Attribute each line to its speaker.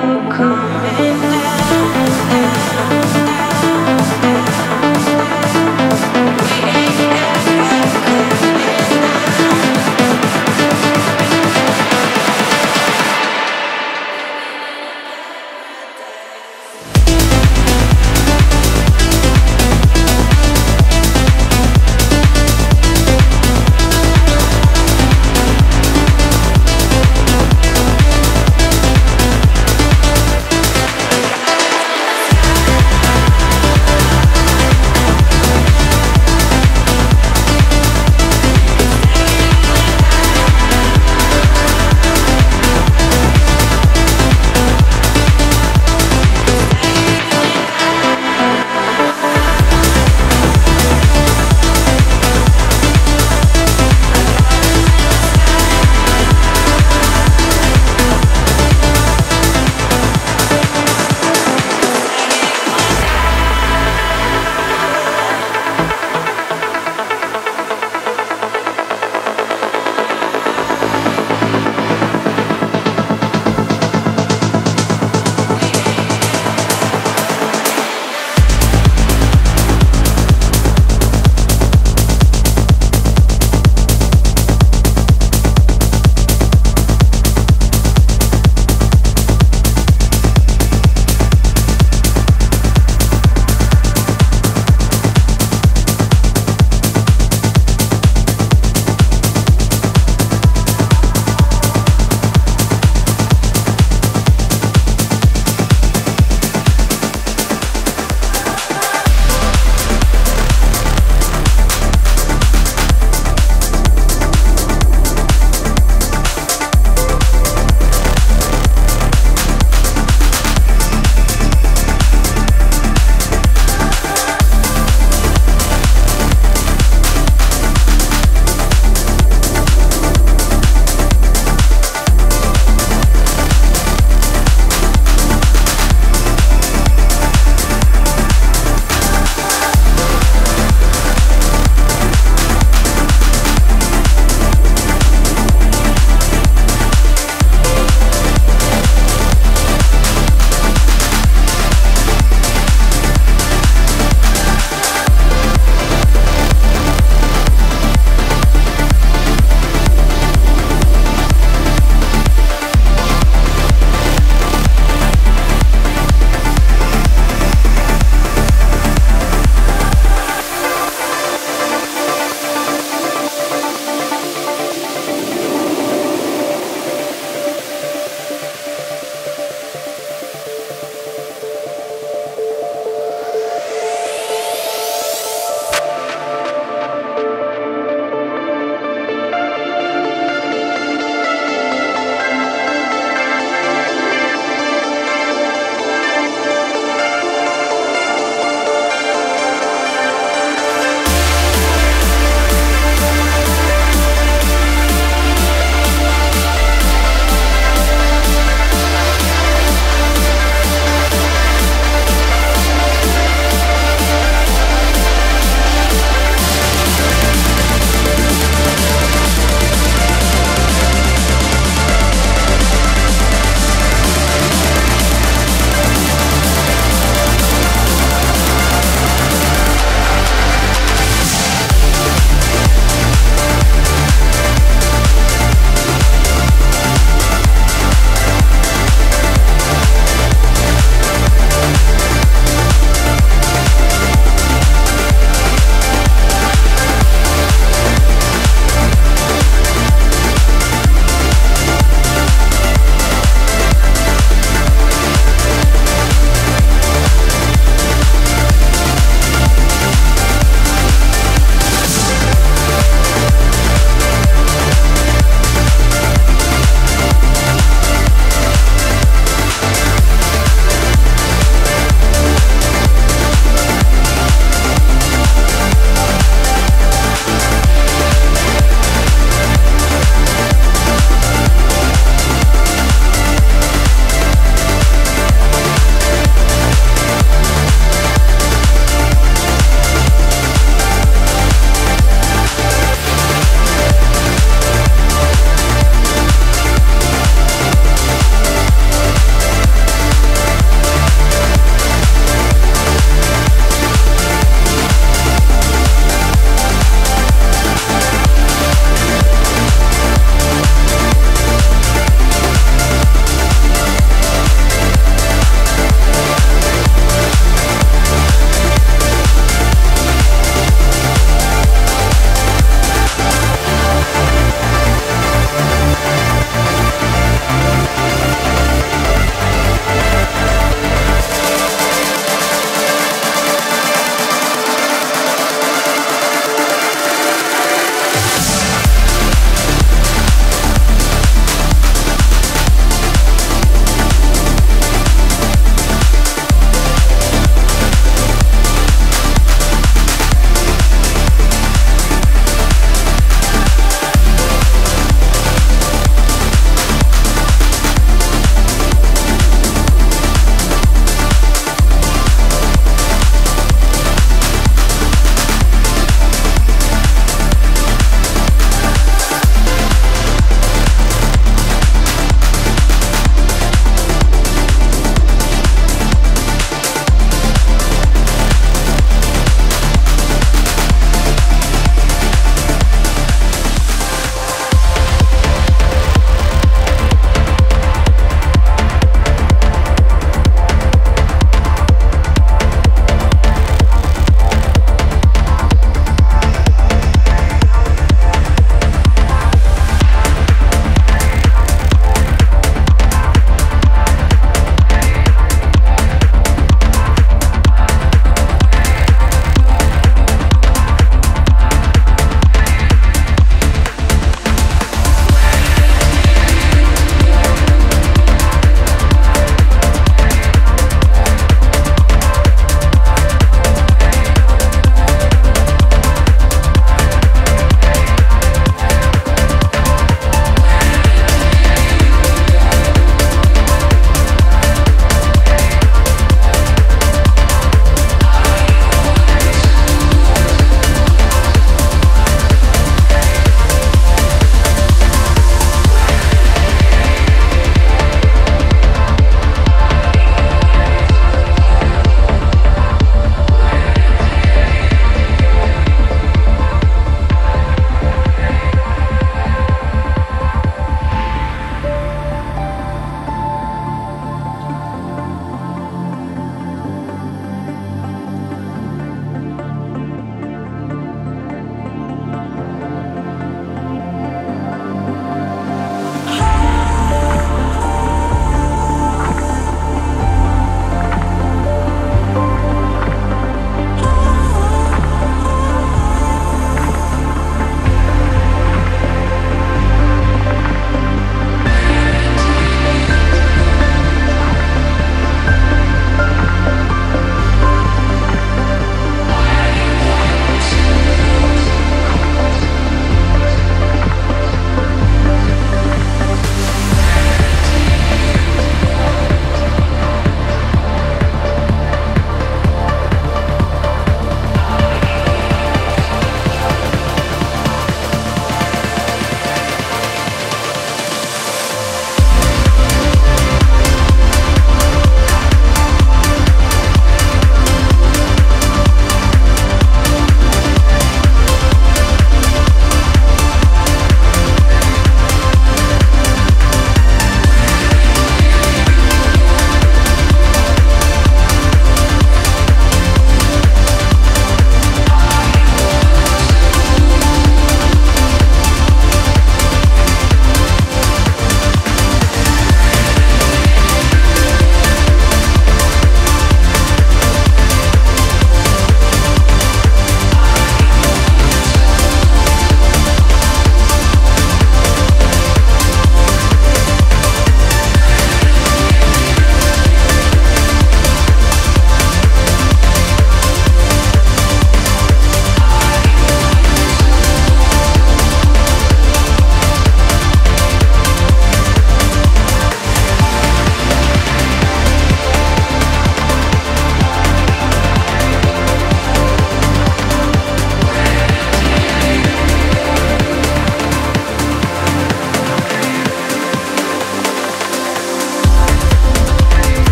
Speaker 1: coming